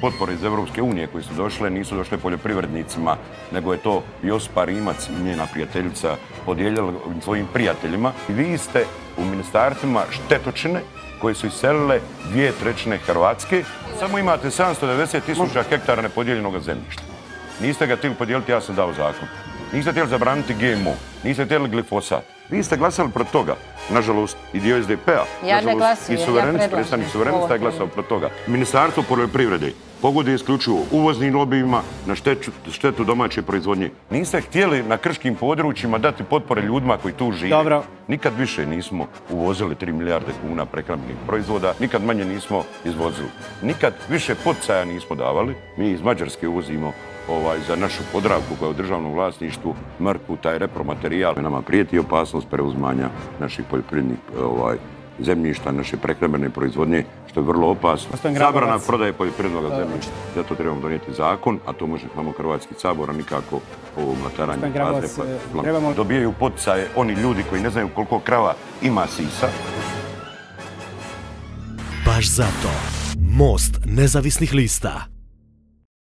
Potpore iz Europske unije koji su došle nisu došle poljoprivrednicima, nego je to Josipa Rimac njena prijateljica podijeljala svojim prijateljima. I vi ste u ministarstvima štetočine koje su iselile dvije trećine Hrvatske. Samo imate 790 tisuća hektara nepodijeljenog zemljišta. Niste ga htjeli podijeliti, ja sam dao zakon. Niste htjeli zabraniti GMO, niste htjeli glifosat. Vi ste glasali protiv toga, nažalost i dio SDP-a. Ja ne glasujem, I ja suverenist, predlažem predstavnik suverenista je glasao protiv toga. Ministarstvo poljoprivrede pogoduje isključivo uvoznim lobijima na štetu, štetu domaće proizvodnje. Niste htjeli na krškim područjima dati potpore ljudima koji tu žive. Dobro. Nikad više nismo uvozili 3 milijarde kuna prehrambenih proizvoda, nikad manje nismo izvozili. Nikad više poticaja nismo davali. Mi iz Mađarske uvozimo ovaj, za našu podravku koja je u državnom vlasništvu, mrku, taj repromaterijal. Nama prijeti opasnost preuzmanja naših poljoprivrednih ovaj, zemljišta, naše prehrambene proizvodnje, što je vrlo opasno. Zabrana prodaje poljoprivrednog zemljišta. Zato trebamo donijeti zakon, a to može samo Hrvatski sabor, a nikako ovo e, pla- trebamo- Dobijaju poticaje oni ljudi koji ne znaju koliko krava ima sisa. Baš zato. Most nezavisnih lista.